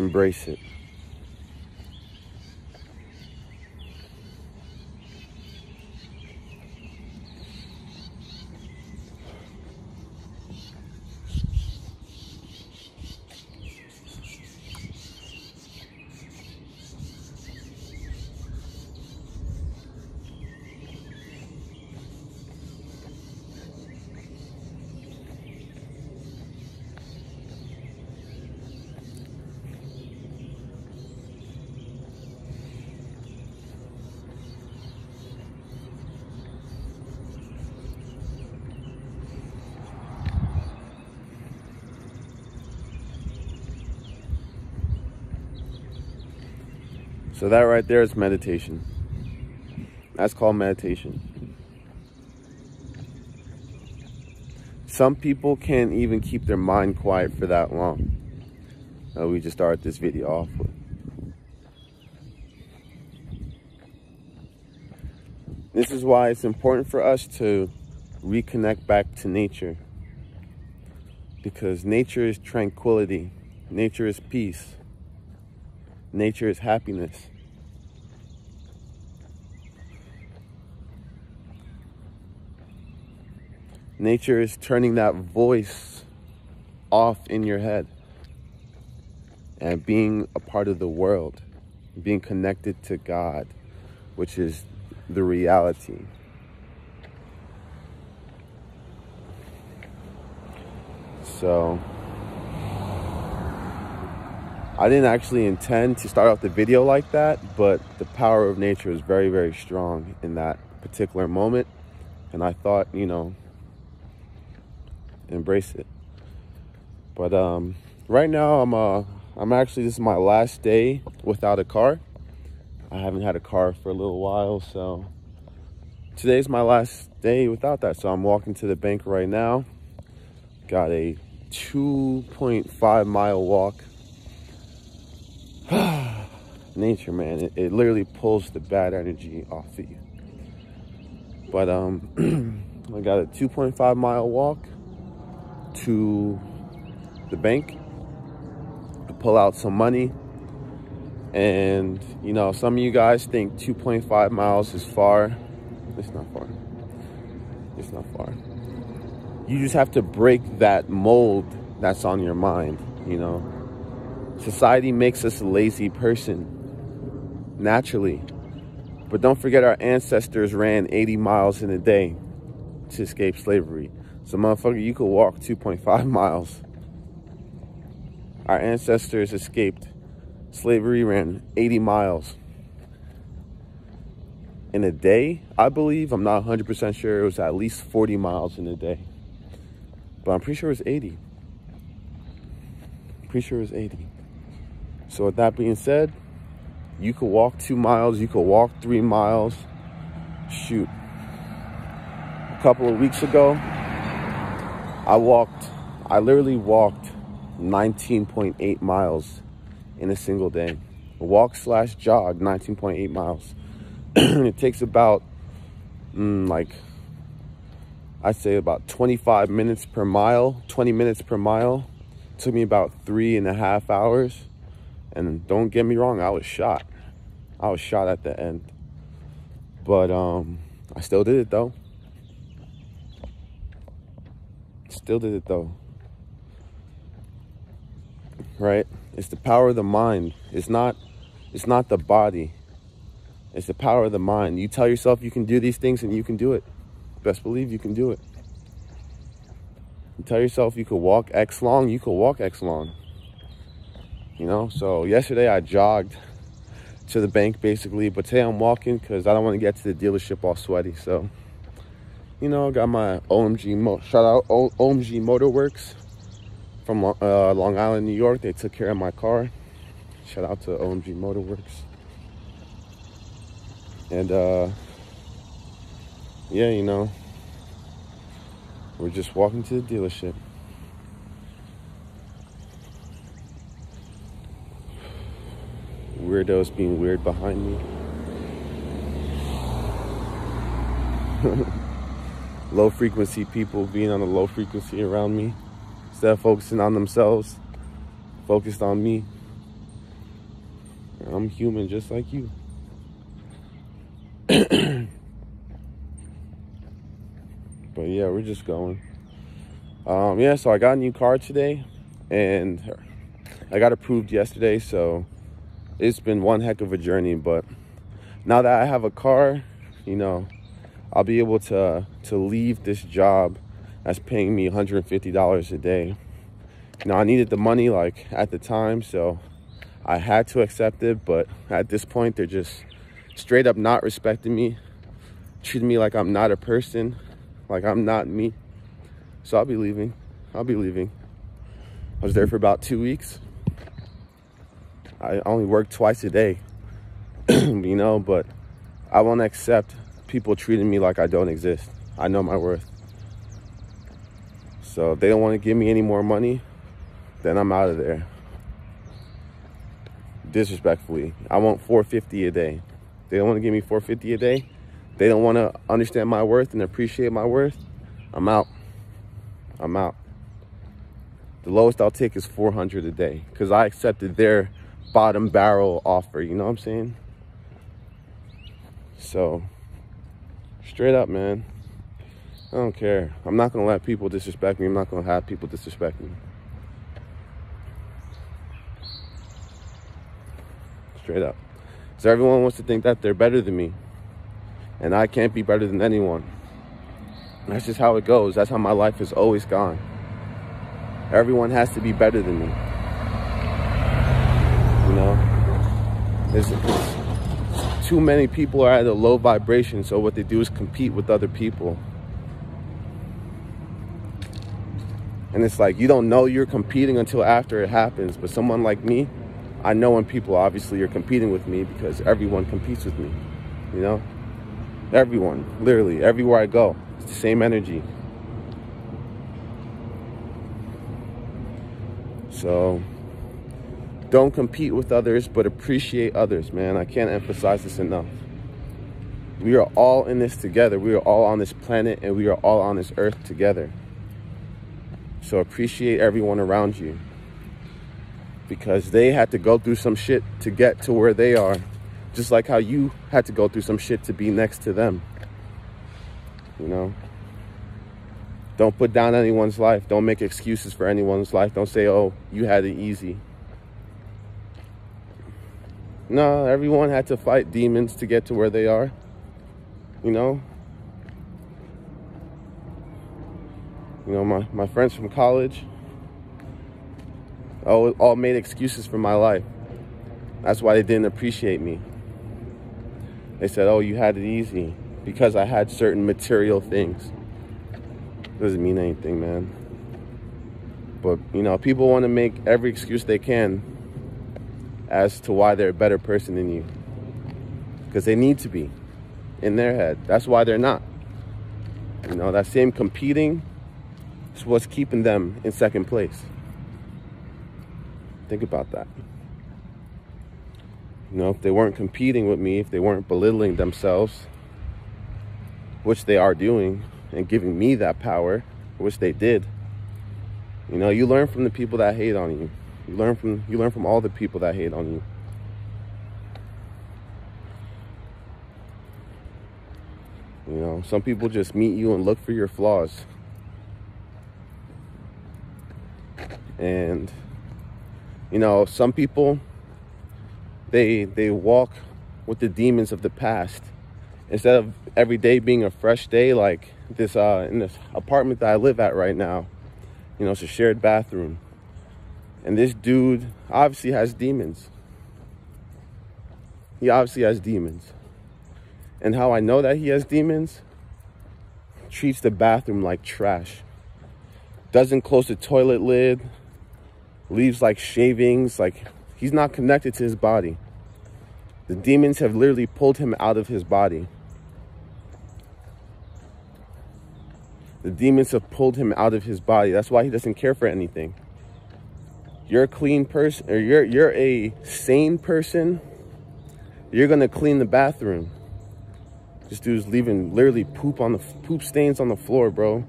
embrace it. So that right there is meditation. That's called meditation. Some people can't even keep their mind quiet for that long. Uh, we just started this video off with. This is why it's important for us to reconnect back to nature. Because nature is tranquility. Nature is peace. Nature is happiness. Nature is turning that voice off in your head and being a part of the world, being connected to God, which is the reality. So, I didn't actually intend to start off the video like that, but the power of nature is very, very strong in that particular moment. And I thought, you know, embrace it. But um, right now, I'm uh, I'm actually this is my last day without a car. I haven't had a car for a little while, so today's my last day without that. So I'm walking to the bank right now. Got a 2.5 mile walk nature, man, it, it, literally pulls the bad energy off of you. But um, I got a 2.5 mile walk to the bank to pull out some money. And, you know, some of you guys think 2.5 miles is far. It's not far. It's not far. You just have to break that mold that's on your mind, you know Society makes us a lazy person, naturally. But don't forget our ancestors ran 80 miles in a day to escape slavery. So motherfucker, you could walk 2.5 miles. Our ancestors escaped slavery, ran 80 miles in a day. I believe, I'm not 100% sure, it was at least 40 miles in a day. But I'm pretty sure it was 80. Pretty sure it was 80. So with that being said, you could walk two miles, you could walk three miles. Shoot. A couple of weeks ago, I walked, I literally walked 19.8 miles in a single day. Walk slash jog, 19.8 miles. it takes about, mm, like, I'd say about 25 minutes per mile, 20 minutes per mile. It took me about three and a half hours. And don't get me wrong, I was shot. I was shot at the end. But um, I still did it though. Still did it though. Right? It's the power of the mind. It's not it's not the body. It's the power of the mind. You tell yourself you can do these things and you can do it. Best believe you can do it. You tell yourself you could walk X long, you could walk X long you know? So yesterday i jogged to the bank basically but today i'm walking because i don't want to get to the dealership all sweaty so you know got my omg mo shout out o omg motorworks from uh, long island new york. They took care of my car. Shout out to omg motorworks. And uh yeah you know we're just walking to the dealership weirdos being weird behind me. low frequency people being on a low frequency around me. Instead of focusing on themselves, focused on me. I'm human just like you. but yeah, we're just going. Um, yeah, so I got a new car today and I got approved yesterday, so it's been one heck of a journey. But now that I have a car, you know, I'll be able to to leave this job that's paying me $150 a day. Know, I needed the money like at the time, so I had to accept it. But at this point, they're just straight up not respecting me, treating me like I'm not a person, like I'm not me. So I'll be leaving. I'll be leaving. I was there for about two weeks. I only work twice a day, you know, but I won't accept people treating me like I don't exist. I know my worth. So if they don't want to give me any more money, then I'm out of there. Disrespectfully, I want 450 a day. They don't want to give me 450 a day. They don't want to understand my worth and appreciate my worth. I'm out. I'm out. The lowest I'll take is 400 a day because I accepted their bottom barrel offer. You know what I'm saying? So, straight up, man. I don't care. I'm not going to let people disrespect me. I'm not going to have people disrespect me. Straight up. So everyone wants to think that they're better than me. And I can't be better than anyone. That's just how it goes. That's how my life has always gone. Everyone has to be better than me. You know? There's, there's too many people are at a low vibration, so what they do is compete with other people. And it's like you don't know you're competing until after it happens. But someone like me, I know when people obviously are competing with me because everyone competes with me. You know? Everyone, literally, everywhere I go, it's the same energy. So don't compete with others, but appreciate others, man. I can't emphasize this enough. We are all in this together. We are all on this planet and we are all on this earth together. So appreciate everyone around you because they had to go through some shit to get to where they are, just like how you had to go through some shit to be next to them. You know? Don't put down anyone's life. Don't make excuses for anyone's life. Don't say, oh, you had it easy. No, everyone had to fight demons to get to where they are. You know? You know, my, my friends from college all, all made excuses for my life. That's why they didn't appreciate me. They said, oh, you had it easy because I had certain material things. Doesn't mean anything, man. But, you know, people want to make every excuse they can as to why they're a better person than you. Because they need to be in their head. That's why they're not. You know, that same competing is what's keeping them in second place. Think about that. You know, if they weren't competing with me, if they weren't belittling themselves, which they are doing, and giving me that power, which they did, you know, you learn from the people that hate on you. You learn from you learn from all the people that hate on you. You know, some people just meet you and look for your flaws. And you know, some people they they walk with the demons of the past. Instead of every day being a fresh day like this uh in this apartment that I live at right now. You know, it's a shared bathroom. And this dude obviously has demons. He obviously has demons. And how I know that he has demons, treats the bathroom like trash. Doesn't close the toilet lid, leaves like shavings, like he's not connected to his body. The demons have literally pulled him out of his body. The demons have pulled him out of his body. That's why he doesn't care for anything. You're a clean person, or you're you're a sane person. You're gonna clean the bathroom. This dude's leaving literally poop on the poop stains on the floor, bro.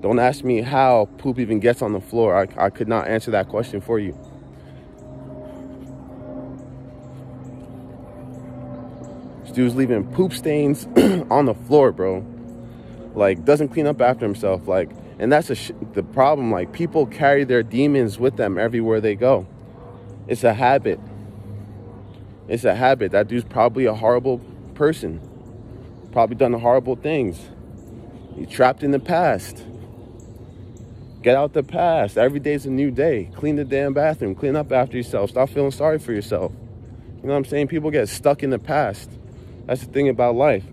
Don't ask me how poop even gets on the floor. I, I could not answer that question for you. This dude's leaving poop stains on the floor, bro. Like, doesn't clean up after himself. Like, and that's the problem. Like, people carry their demons with them everywhere they go. It's a habit. It's a habit. That dude's probably a horrible person. Probably done horrible things. He's trapped in the past. Get out the past. Every day's a new day. Clean the damn bathroom. Clean up after yourself. Stop feeling sorry for yourself. You know what I'm saying? People get stuck in the past. That's the thing about life.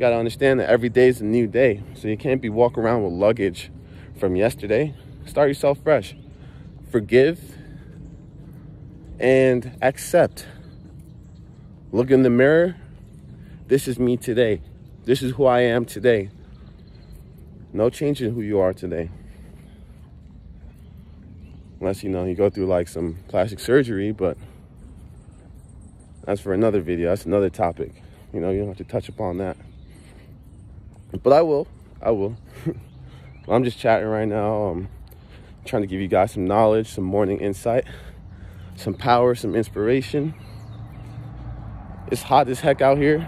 Got to understand that every day is a new day. So you can't be walking around with luggage from yesterday. Start yourself fresh. Forgive and accept. Look in the mirror. This is me today. This is who I am today. No changing who you are today unless you know you go through like some plastic surgery but that's for another video that's another topic you know you don't have to touch upon that but i will. I will. I'm just chatting right now i'm trying to give you guys some knowledge some morning insight some power some inspiration. It's hot as heck out here.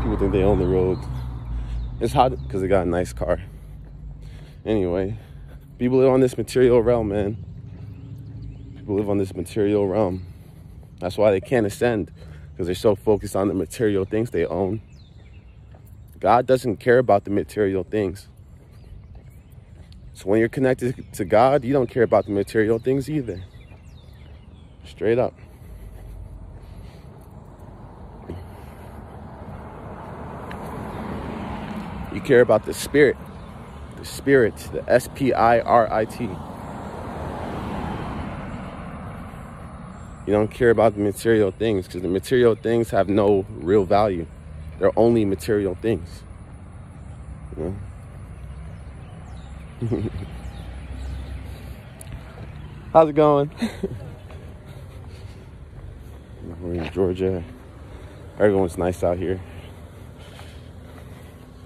People think they own the road. It's hot because they got a nice car. Anyway, people live on this material realm, man. People live on this material realm. That's why they can't ascend because they're so focused on the material things they own. God doesn't care about the material things. So when you're connected to God, you don't care about the material things either. Straight up. You care about the spirit the spirit, the S P I R I T. You don't care about the material things because the material things have no real value. They're only material things. You know? How's it going? We're in Georgia. Everyone's nice out here.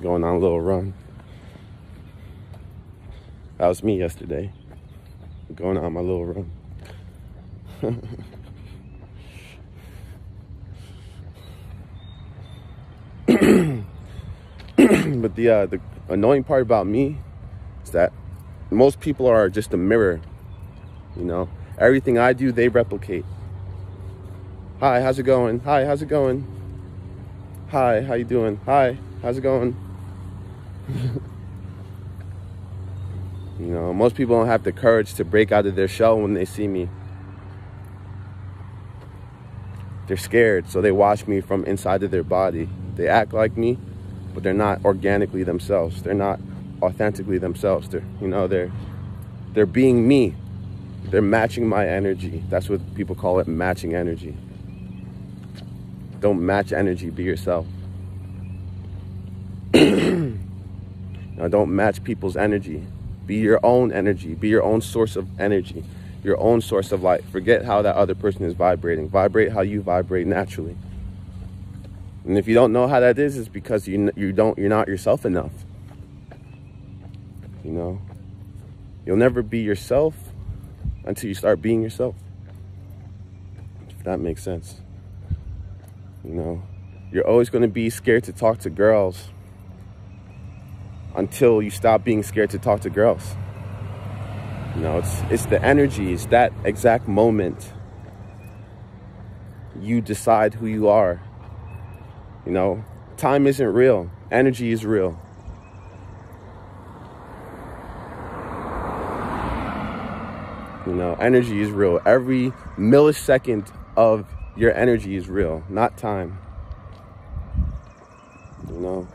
Going on a little run. That was me yesterday, going on my little run. but the uh, the annoying part about me is that most people are just a mirror. You know, everything I do, they replicate. Hi, how's it going? Hi, how's it going? Hi, how you doing? Hi, how's it going? You know, most people don't have the courage to break out of their shell when they see me. They're scared, so they watch me from inside of their body. They act like me, but they're not organically themselves. They're not authentically themselves. They're, you know, they're they're being me. They're matching my energy. That's what people call it, matching energy. Don't match energy, be yourself. now, don't match people's energy. Be your own energy. Be your own source of energy, your own source of light. Forget how that other person is vibrating. Vibrate how you vibrate naturally. And if you don't know how that is, it's because you you don't you're not yourself enough. You know, you'll never be yourself until you start being yourself. If that makes sense. You know, you're always going to be scared to talk to girls until you stop being scared to talk to girls. You know, it's it's the energy, it's that exact moment you decide who you are. You know, time isn't real, energy is real. You know, energy is real. Every millisecond of your energy is real, not time. You know?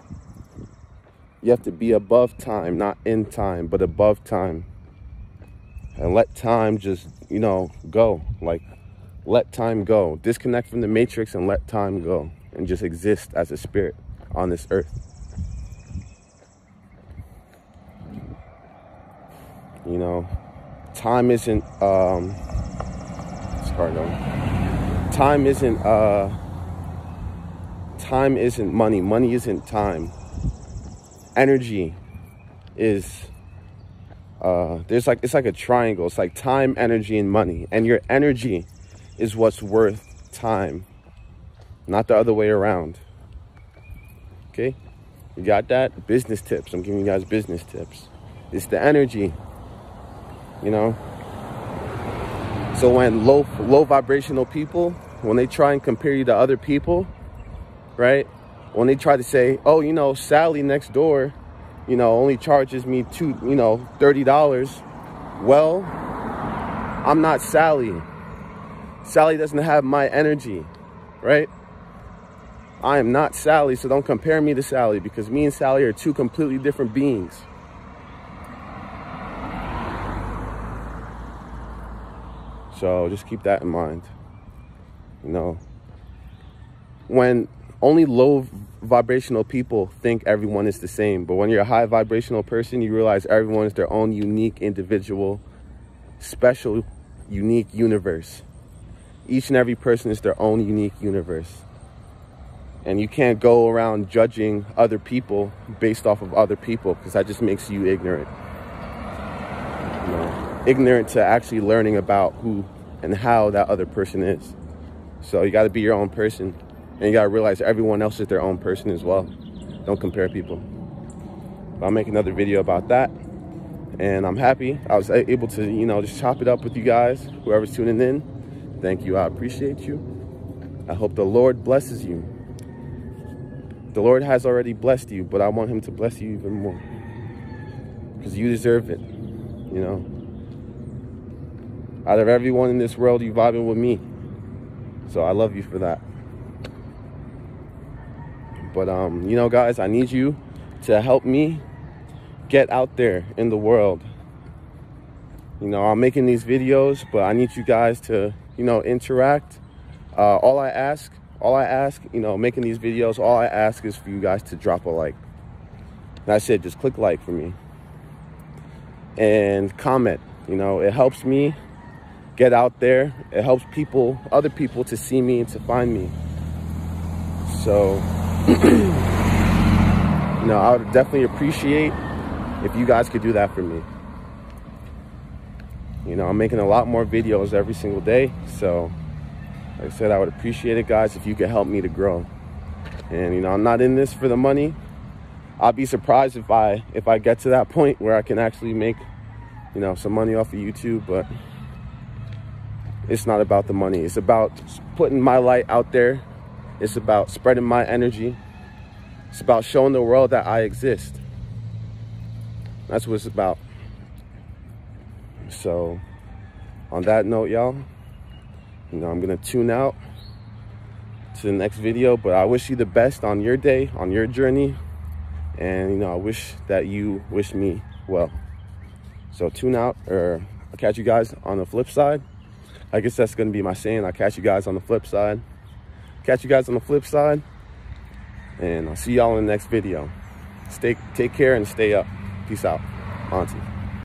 You have to be above time, not in time, but above time. And let time just, you know, go. Like, let time go. Disconnect from the matrix and let time go. And just exist as a spirit on this earth. You know, time isn't, um, though. Time isn't, uh, time isn't money. Money isn't time energy is uh, there's like it's like a triangle. It's like time, energy, and money. And your energy is what's worth time, not the other way around. Okay? You got that? Business tips. I'm giving you guys business tips. It's the energy, you know? So when low low vibrational people, when they try and compare you to other people, right? When they try to say, oh, you know, Sally next door, you know, only charges me two, you know, $30. Well, I'm not Sally. Sally doesn't have my energy, right? I am not Sally, so don't compare me to Sally because me and Sally are two completely different beings. So just keep that in mind. You know, when only low vibrational people think everyone is the same, but when you're a high vibrational person, you realize everyone is their own unique, individual, special, unique universe. Each and every person is their own unique universe. And you can't go around judging other people based off of other people because that just makes you ignorant. You know, ignorant to actually learning about who and how that other person is. So you got to be your own person. And you got to realize everyone else is their own person as well. Don't compare people. but I'll make another video about that. And I'm happy I was able to, you know, just chop it up with you guys, whoever's tuning in. Thank you. I appreciate you. I hope the Lord blesses you. The Lord has already blessed you, but I want him to bless you even more. Because you deserve it, you know. Out of everyone in this world, you vibing with me. So I love you for that. But, um, you know, guys, I need you to help me get out there in the world. You know, I'm making these videos, but I need you guys to, you know, interact. Uh, all I ask all I ask, you know, making these videos, all I ask is for you guys to drop a like. I said, just click like for me. And comment, you know, it helps me get out there. It helps people, other people to see me and to find me. So, you know, I would definitely appreciate if you guys could do that for me. You know, I'm making a lot more videos every single day, so like I said, I would appreciate it, guys, if you could help me to grow. And, you know, I'm not in this for the money. I'll be surprised if I if I get to that point where I can actually make, you know, some money off of YouTube, but it's not about the money. It's about putting my light out there. It's about spreading my energy. It's about showing the world that I exist. That's what it's about. So, on that note, y'all, you know, I'm going to tune out to the next video, but I wish you the best on your day, on your journey. And, you know, I wish that you wish me well. So tune out, or I'll catch you guys on the flip side. I guess that's going to be my saying. I'll catch you guys on the flip side. Catch you guys on the flip side. And I'll see y'all in the next video. Stay, take care and stay up. Peace out. Auntie.